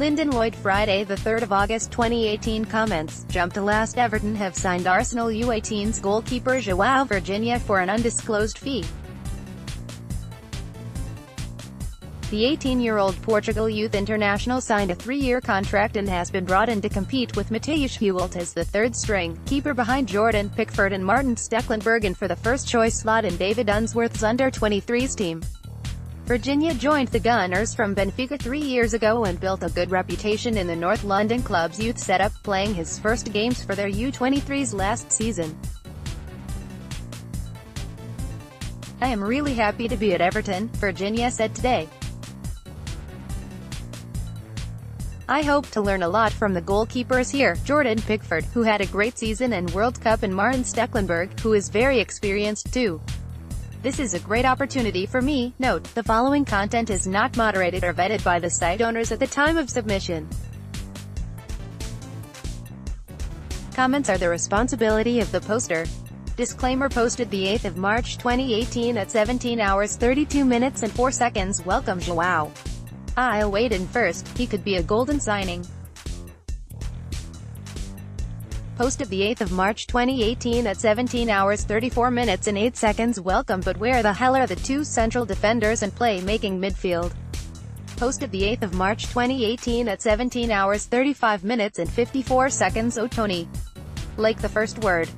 Lyndon Lloyd Friday 3 August 2018 comments, Jump to last Everton have signed Arsenal U18's goalkeeper João Virginia for an undisclosed fee. The 18-year-old Portugal youth international signed a three-year contract and has been brought in to compete with Mateusz Hewelt as the third-string keeper behind Jordan Pickford and Martin Maarten Stekelenburg for the first-choice slot in David Unsworth's under-23s team. Virginia joined the Gunners from Benfica three years ago and built a good reputation in the North London club's youth setup, playing his first games for their U23s last season. I am really happy to be at Everton, Virginia said today. I hope to learn a lot from the goalkeepers here, Jordan Pickford, who had a great season and World Cup and Maarten Stekelenburg, who is very experienced too. This is a great opportunity for me. Note, the following content is not moderated or vetted by the site owners at the time of submission. Comments are the responsibility of the poster. Disclaimer posted the 8th of March 2018 at 17 hours 32 minutes and 4 seconds. Welcome Joao. I'll wait in first, he could be a golden signing posted the 8th of March 2018 at 17 hours 34 minutes and 8 seconds welcome but where the hell are the two central defenders and play-making midfield? Posted the 8th of March 2018 at 17 hours 35 minutes and 54 seconds Oh Tony. Like the first word.